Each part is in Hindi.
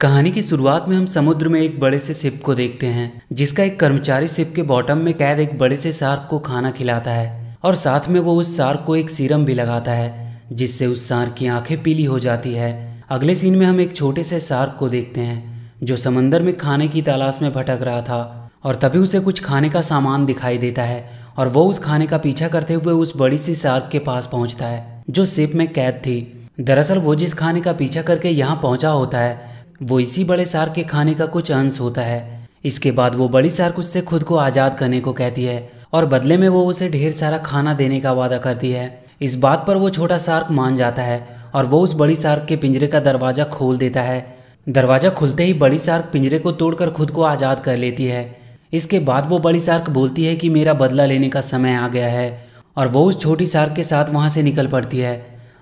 कहानी की शुरुआत में हम समुद्र में एक बड़े से शिप को देखते हैं, जिसका एक कर्मचारी शिप के बॉटम में कैद एक बड़े से शार्क को खाना खिलाता है और साथ में वो उस शार्क को एक सीरम भी लगाता है, जिससे उस शार्क की आँखें पीली हो जाती है। अगले सीन में हम एक छोटे से शार्क को देखते हैं, जो समंदर में खाने की तलाश में भटक रहा था और तभी उसे कुछ खाने का सामान दिखाई देता है और वो उस खाने का पीछा करते हुए उस बड़ी सी शार्क के पास पहुँचता है, जो शिप में कैद थी। दरअसल वो जिस खाने का पीछा करके यहाँ पहुँचा होता है वो इसी बड़े सार्क के खाने का कुछ अंश होता है। इसके बाद वो बड़ी सार्क उससे खुद को आज़ाद करने को कहती है और बदले में वो उसे ढेर सारा खाना देने का वादा करती है। इस बात पर वो छोटा सार्क मान जाता है और वो उस बड़ी सार्क के पिंजरे का दरवाज़ा खोल देता है। दरवाज़ा खुलते ही बड़ी सार्क पिंजरे को तोड़कर खुद को आज़ाद कर लेती है। इसके बाद वो बड़ी सार्क बोलती है कि मेरा बदला लेने का समय आ गया है और वो उस छोटी सार्क के साथ वहाँ से निकल पड़ती है।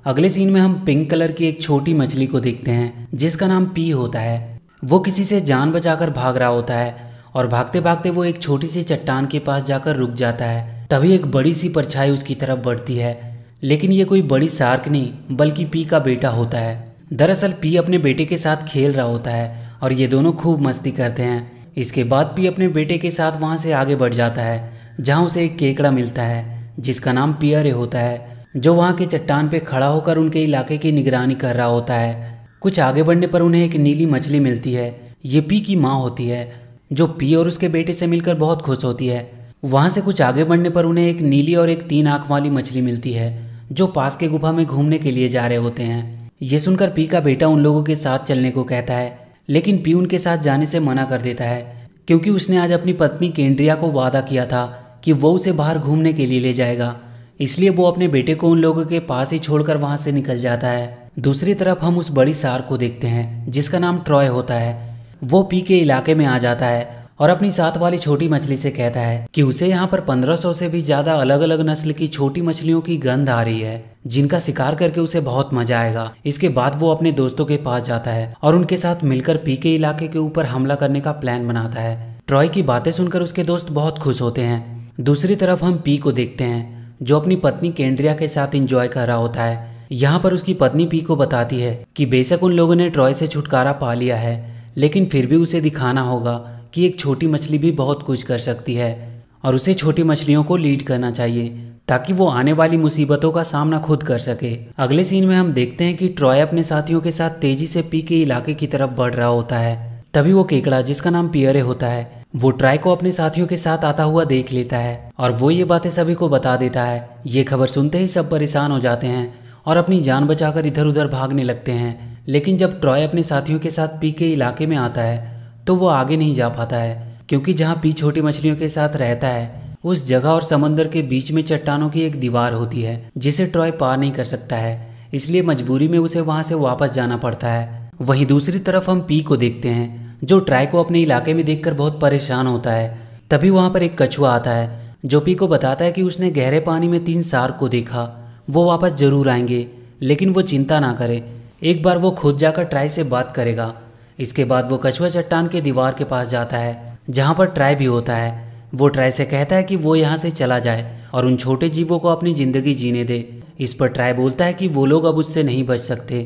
अगले सीन में हम पिंक कलर की एक छोटी मछली को देखते हैं, जिसका नाम पी होता है। वो किसी से जान बचाकर भाग रहा होता है और भागते भागते वो एक छोटी सी चट्टान के पास जाकर रुक जाता है। तभी एक बड़ी सी परछाई उसकी तरफ़ बढ़ती है, लेकिन ये कोई बड़ी सार्क नहीं, बल्कि पी का बेटा होता है। दरअसल पी अपने बेटे के साथ खेल रहा होता है और ये दोनों खूब मस्ती करते हैं। इसके बाद पी अपने बेटे के साथ वहाँ से आगे बढ़ जाता है, जहाँ उसे एक केकड़ा मिलता है, जिसका नाम पियरे होता है। जो वहाँ के चट्टान पे खड़ा होकर उनके इलाके की निगरानी कर रहा होता है। कुछ आगे बढ़ने पर उन्हें एक नीली मछली मिलती है। ये पी की माँ होती है, जो पी और उसके बेटे से मिलकर बहुत खुश होती है। वहाँ से कुछ आगे बढ़ने पर उन्हें एक नीली और एक तीन आँख वाली मछली मिलती है, जो पास के गुफा में घूमने के लिए जा रहे होते हैं। ये सुनकर पी का बेटा उन लोगों के साथ चलने को कहता है, लेकिन पी उनके साथ जाने से मना कर देता है, क्योंकि उसने आज अपनी पत्नी केंड्रिया को वादा किया था कि वो उसे बाहर घूमने के लिए ले जाएगा। इसलिए वो अपने बेटे को उन लोगों के पास ही छोड़कर वहाँ से निकल जाता है। दूसरी तरफ़ हम उस बड़ी सार को देखते हैं, जिसका नाम ट्रॉय होता है। वो पी के इलाके में आ जाता है और अपनी साथ वाली छोटी मछली से कहता है कि उसे यहाँ पर 1500 से भी ज़्यादा अलग अलग नस्ल की छोटी मछलियों की गंध आ रही है, जिनका शिकार करके उसे बहुत मज़ा आएगा। इसके बाद वो अपने दोस्तों के पास जाता है और उनके साथ मिलकर पी के इलाके के ऊपर हमला करने का प्लान बनाता है। ट्रॉय की बातें सुनकर उसके दोस्त बहुत खुश होते हैं। दूसरी तरफ़ हम पी को देखते हैं। जो अपनी पत्नी केंड्रिया के साथ इंजॉय कर रहा होता है। यहाँ पर उसकी पत्नी पी को बताती है कि बेशक उन लोगों ने ट्रॉय से छुटकारा पा लिया है, लेकिन फिर भी उसे दिखाना होगा कि एक छोटी मछली भी बहुत कुछ कर सकती है और उसे छोटी मछलियों को लीड करना चाहिए, ताकि वो आने वाली मुसीबतों का सामना खुद कर सके। अगले सीन में हम देखते हैं कि ट्रॉय अपने साथियों के साथ तेज़ी से पी के इलाके की तरफ़ बढ़ रहा होता है। तभी वो केकड़ा, जिसका नाम पियरे होता है वो ट्राई को अपने साथियों के साथ आता हुआ देख लेता है और वो ये बातें सभी को बता देता है। ये खबर सुनते ही सब परेशान हो जाते हैं और अपनी जान बचाकर इधर उधर भागने लगते हैं। लेकिन जब ट्रॉय अपने साथियों के साथ पी के इलाके में आता है तो वो आगे नहीं जा पाता है, क्योंकि जहाँ पी छोटी मछलियों के साथ रहता है, उस जगह और समंदर के बीच में चट्टानों की एक दीवार होती है, जिसे ट्रॉय पार नहीं कर सकता है। इसलिए मजबूरी में उसे वहाँ से वापस जाना पड़ता है। वहीं दूसरी तरफ़ हम पी को देखते हैं। जो ट्राई को अपने इलाके में देखकर बहुत परेशान होता है। तभी वहाँ पर एक कछुआ आता है, जो पी को बताता है कि उसने गहरे पानी में तीन सार्क को देखा। वो वापस ज़रूर आएँगे, लेकिन वो चिंता ना करे। एक बार वो खुद जाकर ट्राई से बात करेगा। इसके बाद वो कछुआ चट्टान के दीवार के पास जाता है, जहाँ पर ट्राई भी होता है। वो ट्राई से कहता है कि वो यहाँ से चला जाए और उन छोटे जीवों को अपनी ज़िंदगी जीने दे। इस पर ट्राई बोलता है कि वो लोग अब उससे नहीं बच सकते,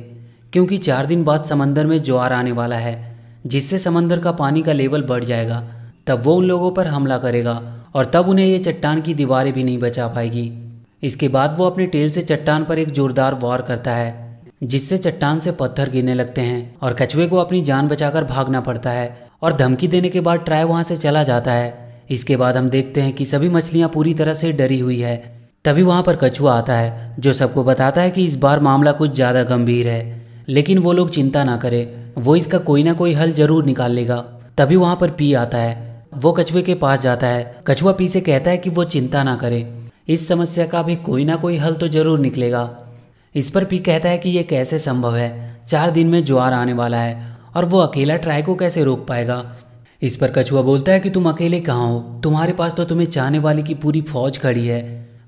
क्योंकि चार दिन बाद समंदर में ज्वार आने वाला है। जिससे समंदर का पानी का लेवल बढ़ जाएगा, तब वो उन लोगों पर हमला करेगा और तब उन्हें ये चट्टान की दीवारें भी नहीं बचा पाएगी। इसके बाद वो अपने टेल से चट्टान पर एक जोरदार वार करता है, जिससे चट्टान से पत्थर गिरने लगते हैं और कछुए को अपनी जान बचाकर भागना पड़ता है और धमकी देने के बाद ट्राय वहाँ से चला जाता है। इसके बाद हम देखते हैं कि सभी मछलियाँ पूरी तरह से डरी हुई है। तभी वहाँ पर कछुआ आता है, जो सबको बताता है कि इस बार मामला कुछ ज़्यादा गंभीर है, लेकिन वो लोग चिंता ना करें। वो इसका कोई ना कोई हल ज़रूर निकाल लेगा। तभी वहाँ पर पी आता है। वो कछुए के पास जाता है। कछुआ पी से कहता है कि वो चिंता ना करे। इस समस्या का भी कोई ना कोई हल तो ज़रूर निकलेगा। इस पर पी कहता है कि ये कैसे संभव है? चार दिन में ज्वार आने वाला है और वो अकेला ट्राई को कैसे रोक पाएगा? इस पर कछुआ बोलता है कि तुम अकेले कहाँ हो? तुम्हारे पास तो तुम्हें चाहने वाली की पूरी फौज खड़ी है।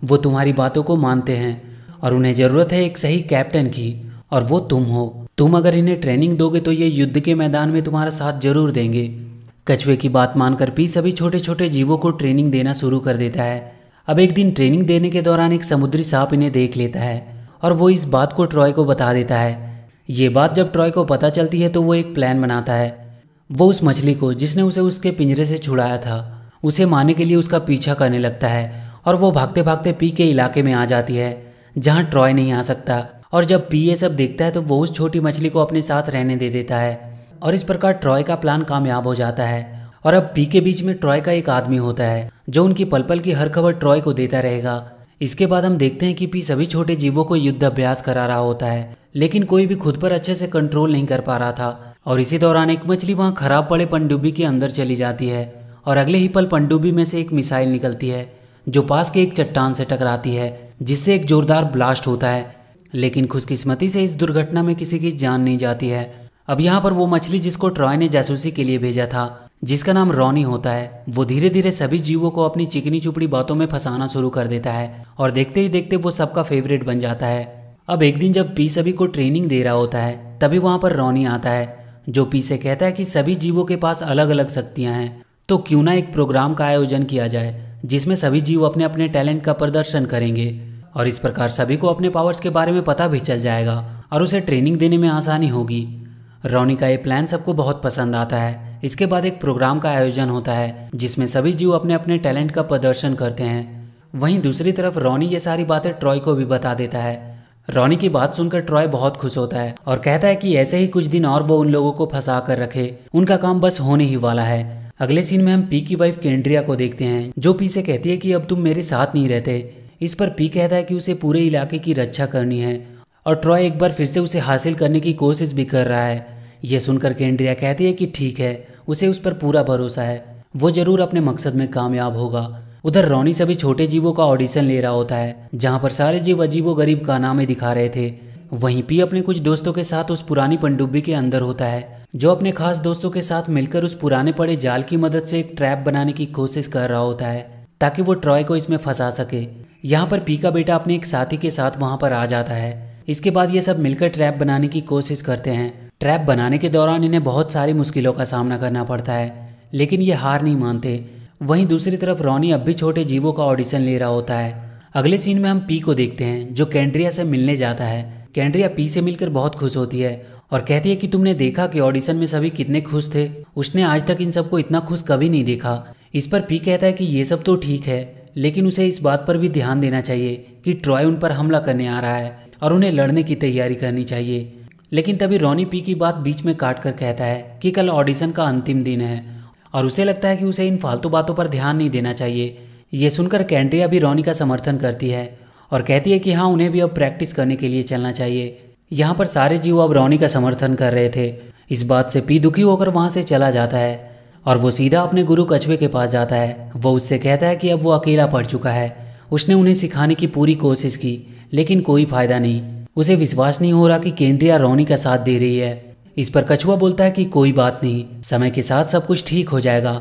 वो तुम्हारी बातों को मानते हैं और उन्हें ज़रूरत है एक सही कैप्टन की और वो तुम हो। तुम अगर इन्हें ट्रेनिंग दोगे तो ये युद्ध के मैदान में तुम्हारा साथ ज़रूर देंगे। कछुए की बात मानकर पी सभी छोटे छोटे जीवों को ट्रेनिंग देना शुरू कर देता है। अब एक दिन ट्रेनिंग देने के दौरान एक समुद्री सांप इन्हें देख लेता है और वो इस बात को ट्रॉय को बता देता है। ये बात जब ट्रॉय को पता चलती है तो वो एक प्लान बनाता है। वो उस मछली को जिसने उसे उसके पिंजरे से छुड़ाया था, उसे मारने के लिए उसका पीछा करने लगता है और वो भागते भागते पी के इलाके में आ जाती है, जहाँ ट्रॉय नहीं आ सकता। और जब पी ये सब देखता है तो वो उस छोटी मछली को अपने साथ रहने दे देता है। और इस प्रकार ट्रॉय का प्लान कामयाब हो जाता है। और अब पी के बीच में ट्रॉय का एक आदमी होता है, जो उनकी पल पल की हर खबर ट्रॉय को देता रहेगा। इसके बाद हम देखते हैं कि पी सभी छोटे जीवों को युद्ध अभ्यास करा रहा होता है, लेकिन कोई भी खुद पर अच्छे से कंट्रोल नहीं कर पा रहा था। और इसी दौरान एक मछली वहाँ खराब पड़े पनडुब्बी के अंदर चली जाती है, और अगले ही पल पनडुब्बी में से एक मिसाइल निकलती है, जो पास के एक चट्टान से टकराती है, जिससे एक जोरदार ब्लास्ट होता है। लेकिन खुशकिस्मती से इस दुर्घटना में किसी की जान नहीं जाती है। अब यहाँ पर वो मछली जिसको ट्रॉय ने जासूसी के लिए भेजा था, जिसका नाम रॉनी होता है, वो धीरे धीरे सभी जीवों को अपनी चिकनी चुपड़ी बातों में फंसाना शुरू कर देता है और देखते ही देखते वो सबका फेवरेट बन जाता है। अब एक दिन जब पी सभी को ट्रेनिंग दे रहा होता है, तभी वहाँ पर रॉनी आता है, जो पी से कहता है कि सभी जीवों के पास अलग अलग शक्तियाँ हैं तो क्यों ना एक प्रोग्राम का आयोजन किया जाए, जिसमें सभी जीव अपने अपने टैलेंट का प्रदर्शन करेंगे। और इस प्रकार सभी को अपने पावर्स के बारे में पता भी चल जाएगा और उसे ट्रेनिंग देने में आसानी होगी। रोनी का ये प्लान सबको बहुत पसंद आता है। इसके बाद एक प्रोग्राम का आयोजन होता है, जिसमें सभी जीव अपने अपने टैलेंट का प्रदर्शन करते हैं। वहीं दूसरी तरफ़ रोनी ये सारी बातें ट्रॉय को भी बता देता है। रोनी की बात सुनकर ट्रॉय बहुत खुश होता है और कहता है कि ऐसे ही कुछ दिन और वो उन लोगों को फंसा कर रखे। उनका काम बस होने ही वाला है। अगले सीन में हम पी की वाइफ केंड्रिया को देखते हैं, जो पी से कहती है कि अब तुम मेरे साथ नहीं रहते। इस पर पी कहता है कि उसे पूरे इलाके की रक्षा करनी है और ट्रॉय एक बार फिर से उसे हासिल करने की कोशिश भी कर रहा है। यह सुनकर केंड्रिया कहती है कि ठीक है, उसे उस पर पूरा भरोसा है। वो ज़रूर अपने मकसद में कामयाब होगा। उधर रोनी सभी छोटे जीवों का ऑडिशन ले रहा होता है, जहाँ पर सारे जीव अजीबो गरीब का नाम दिखा रहे थे। वहीं पी अपने कुछ दोस्तों के साथ उस पुरानी पनडुब्बी के अंदर होता है, जो अपने खास दोस्तों के साथ मिलकर उस पुराने पड़े जाल की मदद से एक ट्रैप बनाने की कोशिश कर रहा होता है, ताकि वो ट्रॉय को इसमें फंसा सके। यहाँ पर पी का बेटा अपने एक साथी के साथ वहाँ पर आ जाता है। इसके बाद ये सब मिलकर ट्रैप बनाने की कोशिश करते हैं। ट्रैप बनाने के दौरान इन्हें बहुत सारी मुश्किलों का सामना करना पड़ता है, लेकिन ये हार नहीं मानते। वहीं दूसरी तरफ़ रॉनी अब भी छोटे जीवों का ऑडिशन ले रहा होता है। अगले सीन में हम पी को देखते हैं, जो कैंड्रिया से मिलने जाता है। कैंड्रिया पी से मिलकर बहुत खुश होती है और कहती है कि तुमने देखा कि ऑडिशन में सभी कितने खुश थे। उसने आज तक इन सबको इतना खुश कभी नहीं देखा। इस पर पी कहता है कि ये सब तो ठीक है। लेकिन उसे इस बात पर भी ध्यान देना चाहिए कि ट्रॉय उन पर हमला करने आ रहा है और उन्हें लड़ने की तैयारी करनी चाहिए। लेकिन तभी रोनी पी की बात बीच में काट कर कहता है कि कल ऑडिशन का अंतिम दिन है और उसे लगता है कि उसे इन फालतू बातों पर ध्यान नहीं देना चाहिए। ये सुनकर कैंड्रिया भी रोनी का समर्थन करती है और कहती है कि हाँ उन्हें भी अब प्रैक्टिस करने के लिए चलना चाहिए। यहाँ पर सारे जीव अब रोनी का समर्थन कर रहे थे। इस बात से पी दुखी होकर वहाँ से चला जाता है। और वो सीधा अपने गुरु कछुए के पास जाता है। वो उससे कहता है कि अब वो अकेला पड़ चुका है। उसने उन्हें सिखाने की पूरी कोशिश की, लेकिन कोई फ़ायदा नहीं। उसे विश्वास नहीं हो रहा कि केंद्रिया रोनी का साथ दे रही है। इस पर कछुआ बोलता है कि कोई बात नहीं, समय के साथ सब कुछ ठीक हो जाएगा।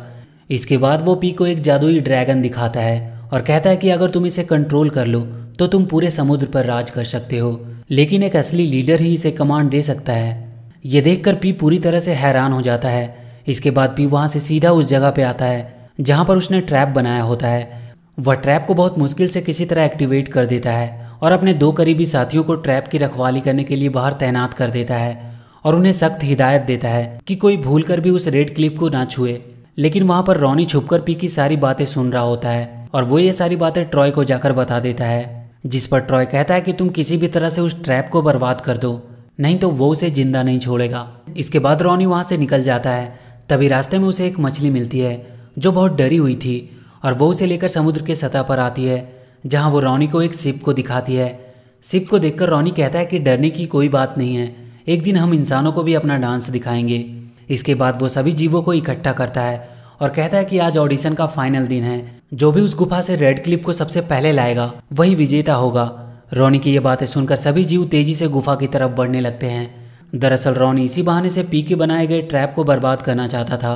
इसके बाद वो पी को एक जादुई ड्रैगन दिखाता है और कहता है कि अगर तुम इसे कंट्रोल कर लो तो तुम पूरे समुद्र पर राज कर सकते हो। लेकिन एक असली लीडर ही इसे कमांड दे सकता है। ये देखकर पी पूरी तरह से हैरान हो जाता है। इसके बाद पी वहाँ से सीधा उस जगह पे आता है, जहाँ पर उसने ट्रैप बनाया होता है। वह ट्रैप को बहुत मुश्किल से किसी तरह एक्टिवेट कर देता है और अपने दो करीबी साथियों को ट्रैप की रखवाली करने के लिए बाहर तैनात कर देता है और उन्हें सख्त हिदायत देता है कि कोई भूल कर भी उस रेड क्लिफ को ना छुए। लेकिन वहाँ पर रोनी छुपकर पी की सारी बातें सुन रहा होता है और वो ये सारी बातें ट्रॉय को जाकर बता देता है, जिस पर ट्रॉय कहता है कि तुम किसी भी तरह से उस ट्रैप को बर्बाद कर दो, नहीं तो वो उसे ज़िंदा नहीं छोड़ेगा। इसके बाद रोनी वहाँ से निकल जाता है तभी रास्ते में उसे एक मछली मिलती है, जो बहुत डरी हुई थी, और वो उसे लेकर समुद्र के सतह पर आती है, जहाँ वो रोनी को एक सिप को दिखाती है। सिप को देखकर रोनी कहता है कि डरने की कोई बात नहीं है, एक दिन हम इंसानों को भी अपना डांस दिखाएँगे। इसके बाद वो सभी जीवों को इकट्ठा करता है, और कहता है कि आज ऑडिशन का फाइनल दिन है, जो भी उस गुफा से रेड क्लिप को सबसे पहले लाएगा, वही विजेता होगा। रोनी की ये बातें सुनकर सभी जीव तेज़ी से गुफा की तरफ़ बढ़ने लगते हैं। दरअसल रोनी इसी बहाने से पी के बनाए गए ट्रैप को बर्बाद करना चाहता था।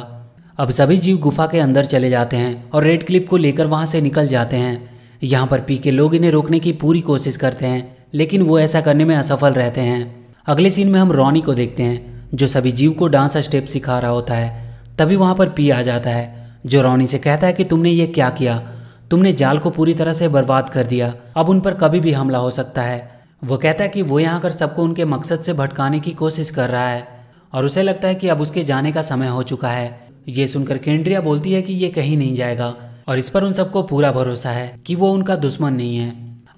अब सभी जीव गुफा के अंदर चले जाते हैं और रेड क्लिफ को लेकर वहाँ से निकल जाते हैं। यहाँ पर पी के लोग इन्हें रोकने की पूरी कोशिश करते हैं, लेकिन वो ऐसा करने में असफल रहते हैं। अगले सीन में हम रोनी को देखते हैं, जो सभी जीव को डांस स्टेप सिखा रहा होता है। तभी वहाँ पर पी आ जाता है, जो रोनी से कहता है कि तुमने ये क्या किया? तुमने जाल को पूरी तरह से बर्बाद कर दिया, अब उन पर कभी भी हमला हो सकता है। वो कहता है कि वो यहाँ कर सबको उनके मकसद से भटकाने की कोशिश कर रहा है और उसे लगता है कि अब उसके जाने का समय हो चुका है। ये सुनकर केंड्रिया बोलती है कि ये कहीं नहीं जाएगा और इस पर उन सबको पूरा भरोसा है कि वो उनका दुश्मन नहीं है।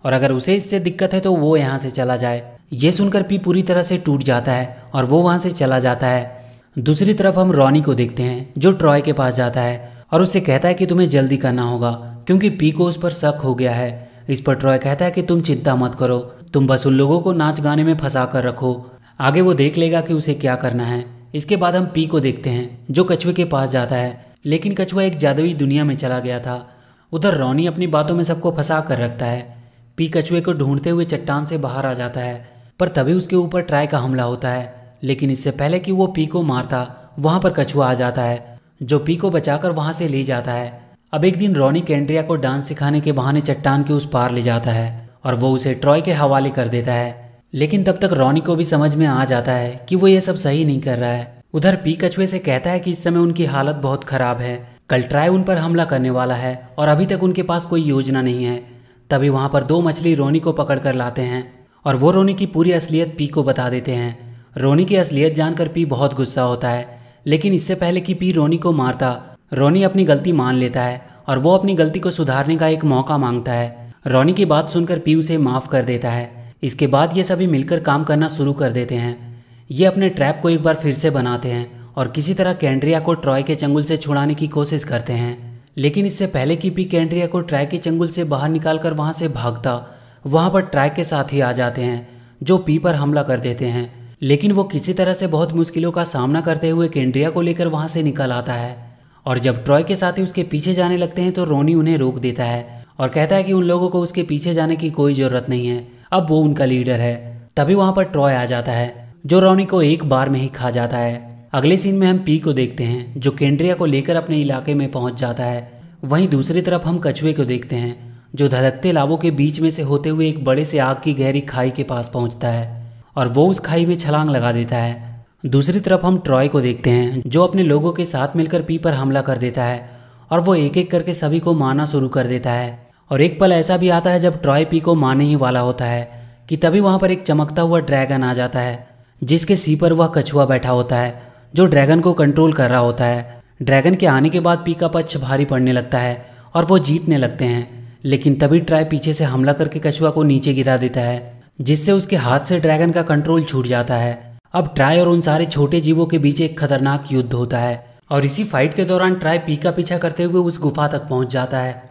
और अगर उसे इससे दिक्कत है तो वो यहाँ से चला जाए। ये सुनकर पी पूरी तरह से टूट जाता है और वो वहाँ से चला जाता है। दूसरी तरफ़ हम रॉनी को देखते हैं, जो ट्रॉय के पास जाता है और उससे कहता है कि तुम्हें जल्दी करना होगा, क्योंकि पी को उस पर शक हो गया है। इस पर ट्रॉय कहता है कि तुम चिंता मत करो। तुम बस उन लोगों को नाच गाने में फंसा कर रखो। आगे वो देख लेगा कि उसे क्या करना है। इसके बाद हम पी को देखते हैं, जो कछुए के पास जाता है। लेकिन कछुआ एक जादुई दुनिया में चला गया था। उधर रॉनी अपनी बातों में सबको फंसा कर रखता है। पी कछुए को ढूंढते हुए चट्टान से बाहर आ जाता है, पर तभी उसके ऊपर ट्राई का हमला होता है। लेकिन इससे पहले कि वो पी को मारता, वहाँ पर कछुआ आ जाता है, जो पी को बचाकर वहाँ से ले जाता है। अब एक दिन रॉनी कैंड्रिया को डांस सिखाने के बहाने चट्टान के उस पार ले जाता है। और वो उसे ट्रॉय के हवाले कर देता है। लेकिन तब तक रॉनी को भी समझ में आ जाता है कि वो ये सब सही नहीं कर रहा है। उधर पी कछुए से कहता है कि इस समय उनकी हालत बहुत खराब है। कल ट्राई उन पर हमला करने वाला है और अभी तक उनके पास कोई योजना नहीं है। तभी वहाँ पर दो मछली रोनी को पकड़ कर लाते हैं और वो रोनी की पूरी असलियत पी को बता देते हैं। रोनी की असलियत जानकर पी बहुत गुस्सा होता है, लेकिन इससे पहले कि पी रोनी को मारता, रोनी अपनी गलती मान लेता है और वो अपनी गलती को सुधारने का एक मौका माँगता है। रोनी की बात सुनकर पी उसे माफ़ कर देता है। इसके बाद ये सभी मिलकर काम करना शुरू कर देते हैं। ये अपने ट्रैप को एक बार फिर से बनाते हैं और किसी तरह कैंड्रिया को ट्रॉय के चंगुल से छुड़ाने की कोशिश करते हैं। लेकिन इससे पहले कि पी कैंड्रिया को ट्राय के चंगुल से बाहर निकालकर वहाँ से भागता, वहाँ पर ट्राय के साथ ही आ जाते हैं, जो पी पर हमला कर देते हैं। लेकिन वो किसी तरह से बहुत मुश्किलों का सामना करते हुए कैंड्रिया को लेकर वहाँ से निकल आता है। और जब ट्रॉय के साथ ही उसके पीछे जाने लगते हैं तो रोनी उन्हें रोक देता है। और कहता है कि उन लोगों को उसके पीछे जाने की कोई ज़रूरत नहीं है। अब वो उनका लीडर है। तभी वहाँ पर ट्रॉय आ जाता है, जो रोनी को एक बार में ही खा जाता है। अगले सीन में हम पी को देखते हैं, जो केंड्रिया को लेकर अपने इलाके में पहुँच जाता है। वहीं दूसरी तरफ़ हम कछुए को देखते हैं, जो धधकते लावों के बीच में से होते हुए एक बड़े से आग की गहरी खाई के पास पहुँचता है और वो उस खाई में छलांग लगा देता है। दूसरी तरफ़ हम ट्रॉय को देखते हैं, जो अपने लोगों के साथ मिलकर पी पर हमला कर देता है और वो एक एक करके सभी को मारना शुरू कर देता है। और एक पल ऐसा भी आता है जब ट्रॉय पी को मारने ही वाला होता है, कि तभी वहाँ पर एक चमकता हुआ ड्रैगन आ जाता है, जिसके सी पर वह कछुआ बैठा होता है, जो ड्रैगन को कंट्रोल कर रहा होता है। ड्रैगन के आने के बाद पी का पक्ष भारी पड़ने लगता है और वो जीतने लगते हैं, लेकिन तभी ट्राई पीछे से हमला करके कछुआ को नीचे गिरा देता है, जिससे उसके हाथ से ड्रैगन का कंट्रोल छूट जाता है। अब ट्राई और उन सारे छोटे जीवों के बीच एक खतरनाक युद्ध होता है, और इसी फाइट के दौरान ट्राई पी का पीछा करते हुए उस गुफा तक पहुँच जाता है।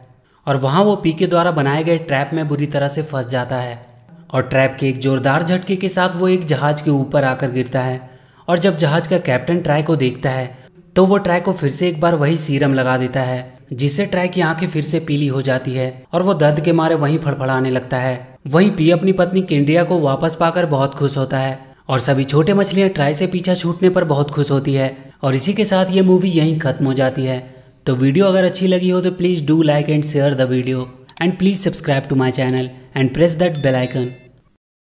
और वहाँ वो पी के द्वारा बनाए गए ट्रैप में बुरी तरह से फंस जाता है। और ट्रैप के एक जोरदार झटके के साथ वो एक जहाज़ के ऊपर आकर गिरता है। और जब जहाज़ का कैप्टन ट्राई को देखता है तो वो ट्राई को फिर से एक बार वही सीरम लगा देता है, जिससे ट्राई की आँखें फिर से पीली हो जाती है और वो दर्द के मारे वहीं फड़फड़ाने लगता है। वहीं पी अपनी पत्नी केंडिया को वापस पाकर बहुत खुश होता है और सभी छोटे मछलियाँ ट्राई से पीछा छूटने पर बहुत खुश होती है। और इसी के साथ ये मूवी यहीं खत्म हो जाती है। तो वीडियो अगर अच्छी लगी हो तो please do like and share the video and please subscribe to my channel and press that bell icon